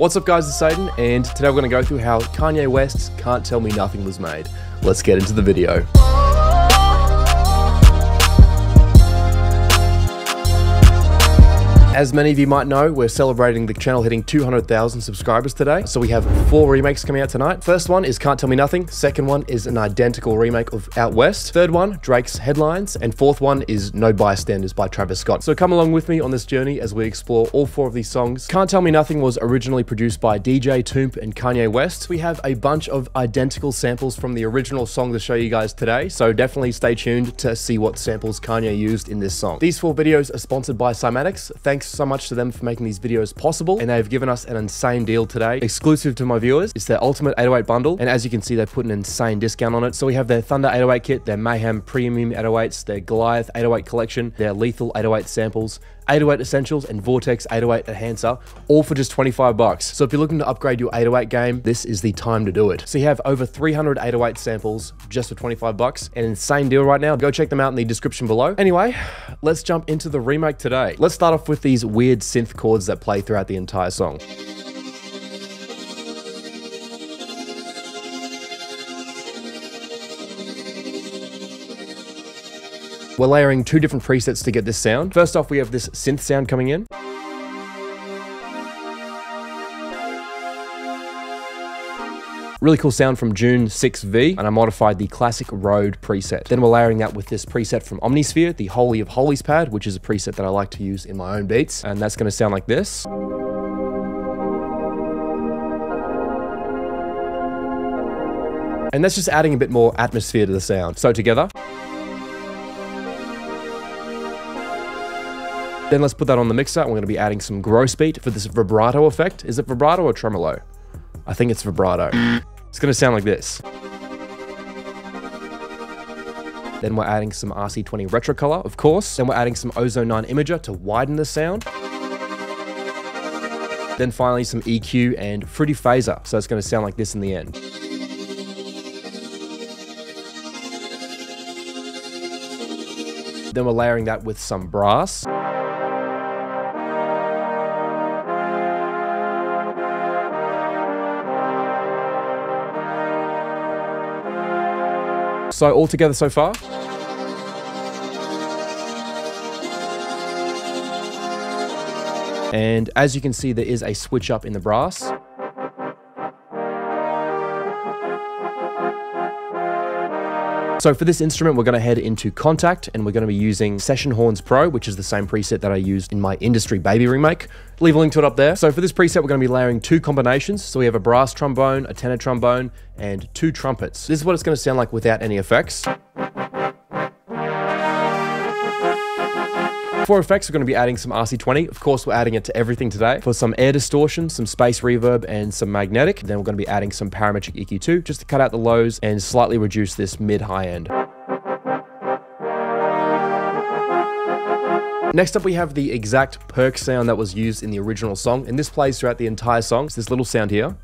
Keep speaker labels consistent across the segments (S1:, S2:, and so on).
S1: What's up guys, it's Aiden, and today we're going to go through how Kanye West's Can't Tell Me Nothing was made. Let's get into the video. As many of you might know, we're celebrating the channel hitting 200,000 subscribers today. So we have four remakes coming out tonight. First one is Can't Tell Me Nothing. Second one is an identical remake of Out West. Third one, Drake's Headlines. And fourth one is No Bystanders by Travis Scott. So come along with me on this journey as we explore all four of these songs. Can't Tell Me Nothing was originally produced by DJ Toomp and Kanye West. We have a bunch of identical samples from the original song to show you guys today. So definitely stay tuned to see what samples Kanye used in this song. These four videos are sponsored by Cymatics. Thanks so much to them for making these videos possible, and they've given us an insane deal today, exclusive to my viewers. It's their Ultimate 808 bundle, and as you can see, they've put an insane discount on it. So we have their Thunder 808 kit, their Mayhem Premium 808s, their Goliath 808 collection, their Lethal 808 samples, 808 Essentials, and Vortex 808 Enhancer, all for just 25 bucks. So if you're looking to upgrade your 808 game, this is the time to do it. So you have over 300 808 samples just for 25 bucks, an insane deal right now. Go check them out in the description below. Anyway, let's jump into the remake today. Let's start off with these weird synth chords that play throughout the entire song. We're layering two different presets to get this sound. First off, we have this synth sound coming in. Really cool sound from Jun-6 V, and I modified the classic Rode preset. Then we're layering that with this preset from Omnisphere, the Holy of Holies pad, which is a preset that I like to use in my own beats. And that's gonna sound like this. And that's just adding a bit more atmosphere to the sound. So together. Then let's put that on the mixer. We're going to be adding some gross beat for this vibrato effect. Is it vibrato or tremolo? I think it's vibrato. It's going to sound like this. Then we're adding some RC20 retro color, of course. Then we're adding some Ozone 9 imager to widen the sound. Then finally some EQ and fruity phaser. So it's going to sound like this in the end. Then we're layering that with some brass. So all together so far? And as you can see, there is a switch up in the brass. So for this instrument, we're going to head into Kontakt and we're going to be using Session Horns Pro, which is the same preset that I used in my Industry Baby remake. Leave a link to it up there. So for this preset, we're going to be layering two combinations. So we have a brass trombone, a tenor trombone, and two trumpets. This is what it's going to sound like without any effects. For effects, we're going to be adding some RC20. Of course, we're adding it to everything today. For some air distortion, some space reverb, and some magnetic. Then we're going to be adding some parametric EQ2 just to cut out the lows and slightly reduce this mid-high end. Next up, we have the exact perc sound that was used in the original song, and this plays throughout the entire song. It's this little sound here.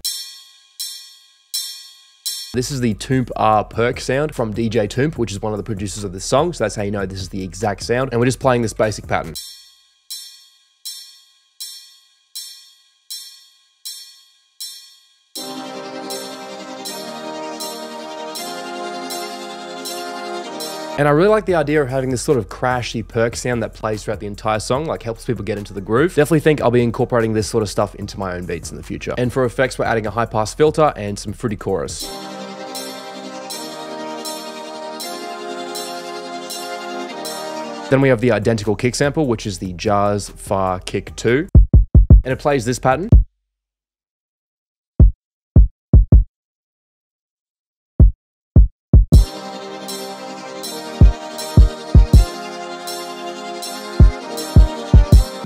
S1: This is the Toomp R perc sound from DJ Toomp, which is one of the producers of this song. So that's how you know this is the exact sound. And we're just playing this basic pattern. And I really like the idea of having this sort of crashy perc sound that plays throughout the entire song, like helps people get into the groove. Definitely think I'll be incorporating this sort of stuff into my own beats in the future. And for effects, we're adding a high pass filter and some fruity chorus. Then we have the identical kick sample, which is the Jazz Far Kick 2. And it plays this pattern.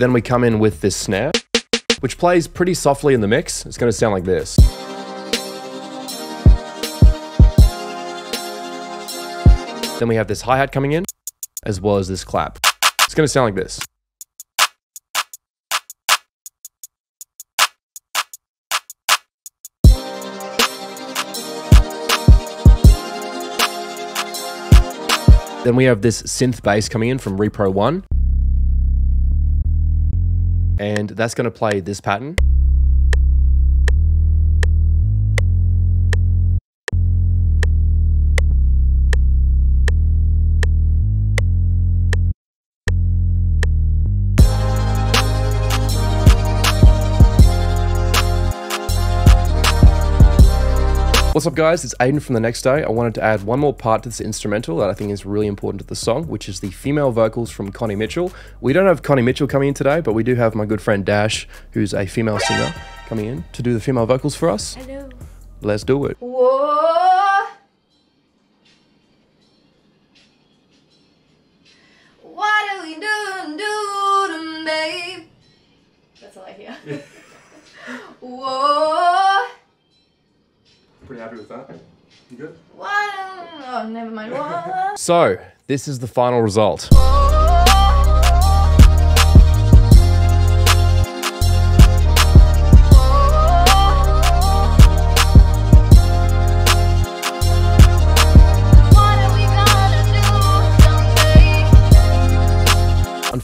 S1: Then we come in with this snare, which plays pretty softly in the mix. It's going to sound like this. Then we have this hi-hat coming in as well as this clap. It's going to sound like this. Then we have this synth bass coming in from Repro 1. And that's going to play this pattern. What's up guys, it's Aiden from The Next Day. I wanted to add one more part to this instrumental that I think is really important to the song, which is the female vocals from Connie Mitchell. We don't have Connie Mitchell coming in today, but we do have my good friend Dash, who's a female singer, coming in to do the female vocals for us.
S2: Hello.
S1: Let's do it.
S2: Whoa. What are we doing, doing, babe? That's all I hear. Whoa.
S1: Pretty happy with that? You good?
S2: What? Oh, never mind. What?
S1: So, this is the final result.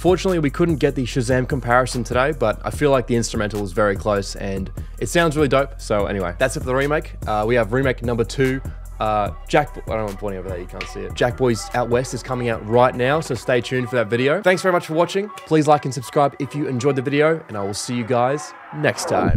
S1: Unfortunately, we couldn't get the Shazam comparison today, but I feel like the instrumental was very close and it sounds really dope. So anyway, that's it for the remake. Uh, we have remake number two. Uh, Jack, I don't know, I'm pointing over there, you can't see it. Jack Boys Out West is coming out right now, so stay tuned for that video. Thanks very much for watching. Please like and subscribe if you enjoyed the video, and I will see you guys next time.